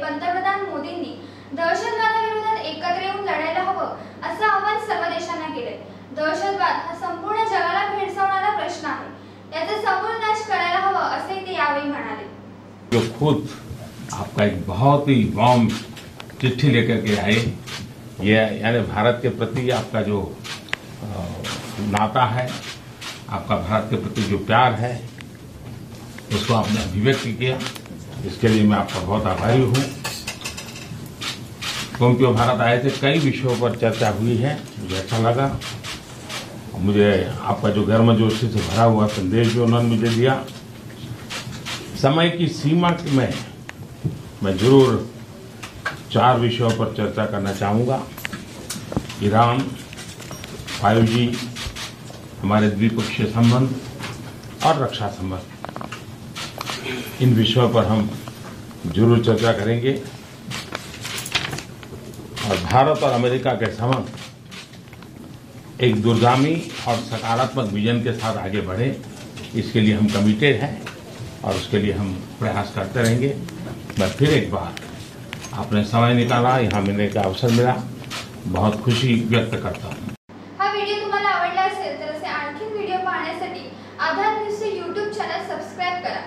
पंतप्रधान मोदींनी एकत्र येऊन लढायला हवं, असं आवाहन सर्व देशांना केलंय. दहशतवाद हा संपूर्ण जगाला भेडसावणारा प्रश्न आहे. नाश करायला असे ते यावेळी म्हणाले. जो खुद आपका एक बहुत ही वार्म चिट्ठी लेकर के आए, ये यानी भारत के प्रति आपका जो नाता है, आपका भारत के प्रति जो प्यार है, उसको आपने अभिव्यक्त किया। इसके लिए मैं आपका बहुत आभारी हूँ। पोम्पियो भारत आए थे, कई विषयों पर चर्चा हुई है, मुझे अच्छा लगा। मुझे आपका जो गर्मजोशी से भरा हुआ संदेश जो उन्होंने मुझे दिया, समय की सीमा में, मैं ज़रूर चार विषयों पर चर्चा करना चाहूँगा। ईरान 5G हमारे द्विपक्षीय संबंध और रक्षा संबंध। इन विषयों पर हम ज़रूर चर्चा करेंगे। और भारत और अमेरिका के संबंध एक दूरगामी और सकारात्मक विजन के साथ आगे बढ़े, इसके लिए हम कमिटेड हैं और उसके लिए हम प्रयास करते रहेंगे। मैं फिर एक बार आपने समय निकाला, यहाँ मिलने का अवसर मिला। बहुत खुशी व्यक्त करता हूँ। करा.